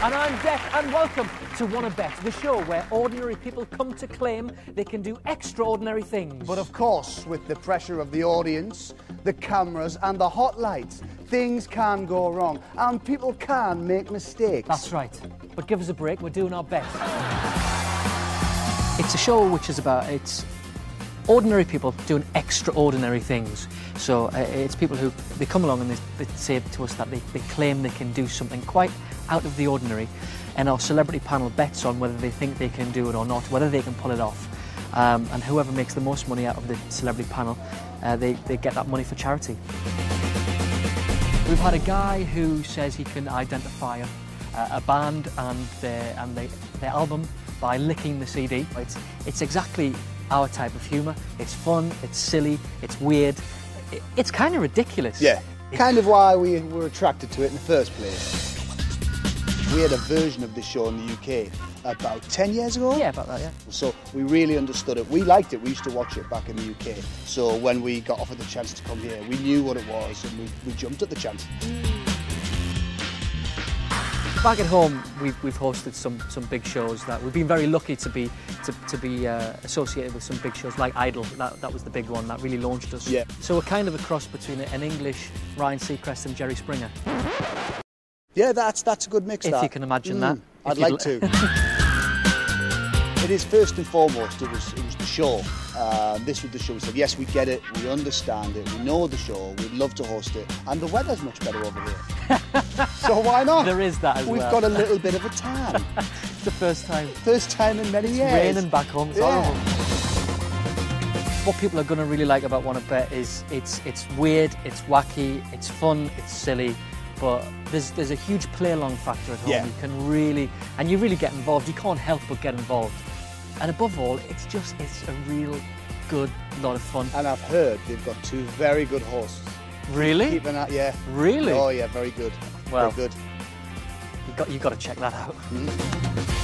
And I'm Dec, and welcome to Wanna Bet, the show where ordinary people come to claim they can do extraordinary things. But of course, with the pressure of the audience, the cameras, and the hot lights, things can go wrong, and people can make mistakes. That's right. But give us a break, we're doing our best. It's a show which is about it's ordinary people doing extraordinary things. So uh, it's people who they come along and they, they say to us that they, they claim they can do something quite out of the ordinary, and our celebrity panel bets on whether they think they can do it or not, whether they can pull it off. Um, and whoever makes the most money out of the celebrity panel, uh, they, they get that money for charity. We've had a guy who says he can identify a, a band and their, and their, their album by licking the CD. It's, it's exactly our type of humour. It's fun, it's silly, it's weird, it's kind of ridiculous. Yeah, kind of why we were attracted to it in the first place. We had a version of the show in the UK about 10 years ago. Yeah, about that, yeah. So we really understood it. We liked it. We used to watch it back in the UK. So when we got offered the chance to come here, we knew what it was and we, we jumped at the chance. Back at home, we've, we've hosted some, some big shows that we've been very lucky to be to, to be uh, associated with some big shows like Idol. That, that was the big one that really launched us. Yeah. So we're kind of a cross between an English Ryan Seacrest and Jerry Springer. Yeah, that's that's a good mix. If that. you can imagine that. I'd like li- to. it is first and foremost. It was it was the show. Uh, this was the show. We said yes, we get it, we understand it, we know the show, we'd love to host it, and the weather's much better over here. so why not? There is that as We've well. got a little bit of a tan. It's the first time. First time in many years. raining back home. It's Yeah. horrible. What people are going to really like about Wanna Bet is it's it's weird, it's wacky, it's fun, it's silly, but there's there's a huge play along factor at home. Yeah. You can really and you really get involved. You can't help but get involved. And above all, it's just it's a real good lot of fun. And I've heard they've got two very good hosts. Really? Keep an eye, yeah. Really? Oh yeah, very good. Well. very good. You got you got to check that out. Mm-hmm.